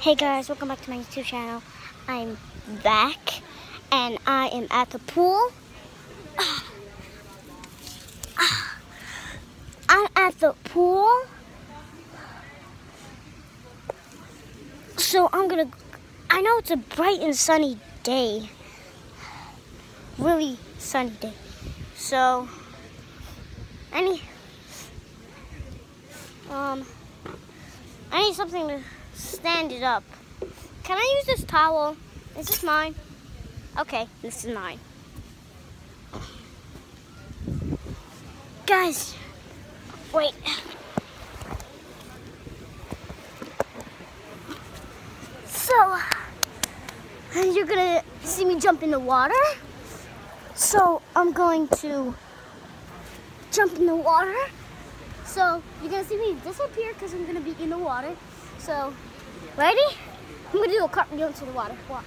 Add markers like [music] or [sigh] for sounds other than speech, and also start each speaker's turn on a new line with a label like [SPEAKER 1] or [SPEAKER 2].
[SPEAKER 1] Hey guys, welcome back to my YouTube channel. I'm back and I am at the pool. [sighs] I'm at the pool. So I'm gonna, I know it's a bright and sunny day. Really sunny day. So, any, um, I need something to stand it up. Can I use this towel? Is this mine? Okay, this is mine. Guys, wait. So, you're gonna see me jump in the water. So, I'm going to jump in the water. So, you're gonna see me disappear because I'm gonna be in the water. So, ready? I'm gonna do a cartwheel into the water. Watch.